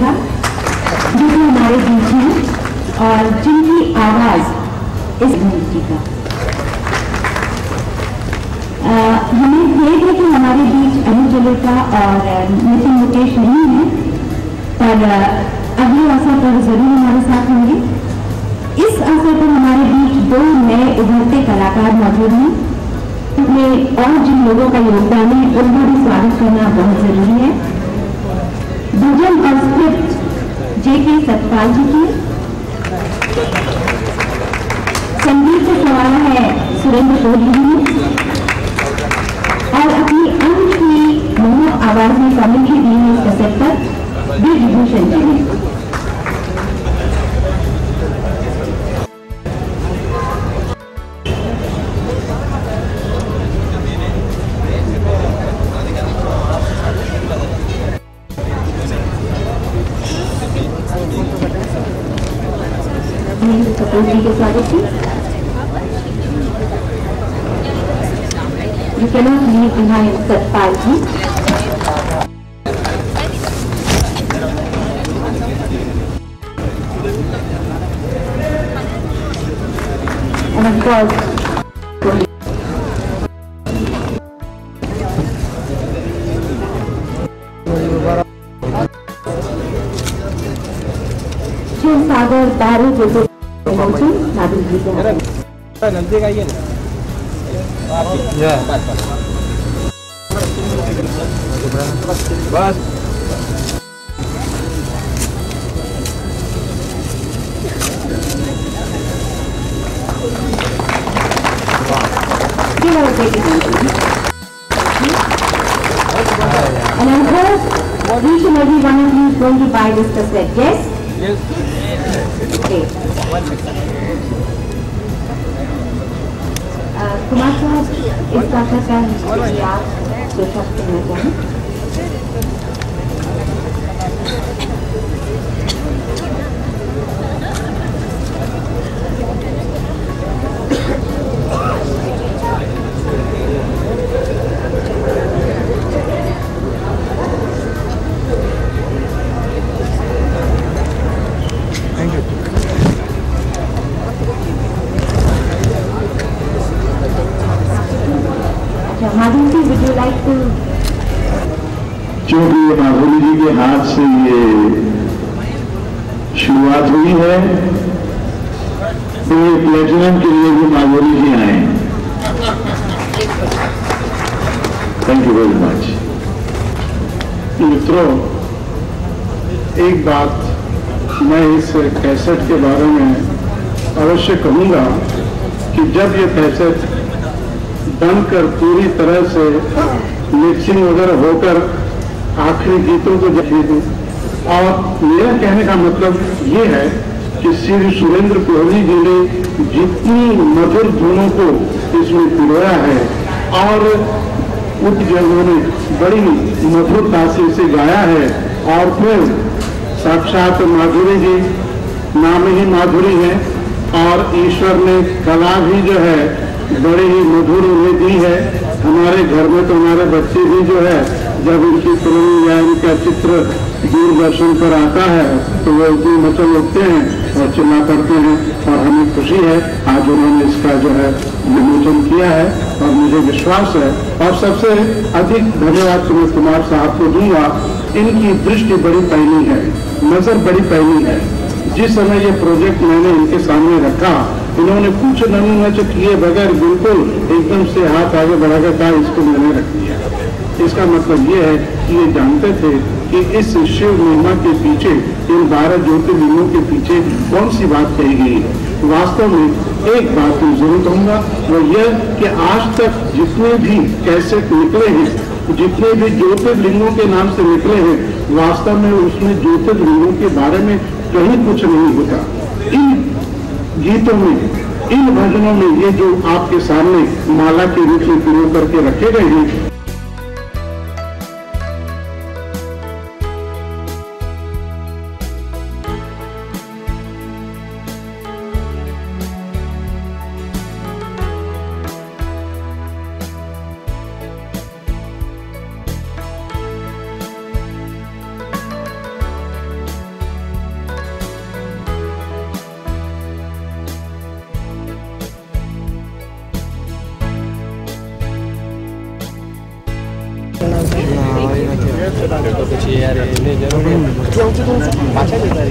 सुरेखा जो कि हमारे बीच हैं, और जिनकी आवाज़ इस जी का। हमें खेद है कि हमारे बीच अनु जलेका और नितिन मुकेश नहीं है, पर अगले अवसर पर ज़रूर हमारे साथ होंगे। इस अवसर पर हमारे बीच दो नए उभरते कलाकार मौजूद हैं। और जिन लोगों का योगदान है, उनका भी स्वागत करना बहुत ज़रूरी है। भजन और स्क्रिप्ट जे के सतपाल जी की। संगीत को संवारा है सुरेंद्र कोहली जी ने और अपनी अंत की मोहम्मद आवाज़ में कमेंट्री दी है इस कैसेट पर ब्रिजभूषण जी ने अनिल कपूर जी के है of course, शिव सागर दारू जैसे पहुँचे नादिल जी के हाथ में। नजदीक आइए ना बस Give our big hand. And I hope each and every one of you is going to buy this cassette, yes? Okay. Uh, Kumar साहब इस काका like to क्योंकि ये माधुरी जी के हाथ से ये शुरुआत हुई है तो ये प्लेटिनम के लिए भी माधुरी जी आए थैंक यू वेरी मच मित्रों एक बात मैं इस कैसेट के बारे में अवश्य कहूँगा कि जब ये कैसेट बनकर पूरी तरह से मिक्सिंग वगैरह होकर आखिरी गीतों को जब और मेरा कहने का मतलब ये है कि श्री सुरेंद्र कोहली जी ने जितनी मधुर धुनों को इसमें पिरोया है, और उस जगहों ने बड़ी मधुरता से इसे गाया है, और फिर साक्षात माधुरी जी नाम ही माधुरी है और ईश्वर ने कला भी जो है बड़ी ही मधुर उन्हें दी है। हमारे घर में तो हमारे बच्चे भी जो है, जब इनकी पुरानी या इनका चित्र दूरदर्शन पर आता है तो वो इतनी मचल उठते हैं और चिल्ला करते हैं और हमें खुशी है। आज उन्होंने इसका जो है विमोचन किया है और मुझे विश्वास है। और सबसे अधिक धन्यवाद सुनील कुमार साहब को दूँगा। इनकी दृष्टि बड़ी पहली है, नज़र बड़ी पहली है। जिस समय ये प्रोजेक्ट मैंने इनके सामने रखा, इन्होंने कुछ नमूने से किए बगैर बिल्कुल एकदम से हाथ आगे बढ़ाकर कहा, इसको मैंने रख दिया। इसका मतलब ये है कि ये जानते थे कि इस शिव महिमा के पीछे, इन बारह ज्योतिर्लिंगों के पीछे कौन सी बात कही गई है? वास्तव में एक बात मैं ज़रूर कहूँगा, वो यह कि आज तक जितने भी कैसेट निकले हैं, जितने भी ज्योतिर्लिंगों के नाम से निकले हैं, वास्तव में उसमें ज्योतिर्लिंगों के बारे में कहीं कुछ नहीं होता। इन गीतों में, इन भजनों में ये जो आपके सामने माला के रूप में पिरो करके रखे गए हैं तो कुछ यार ये ज़रूरी पाछा देता है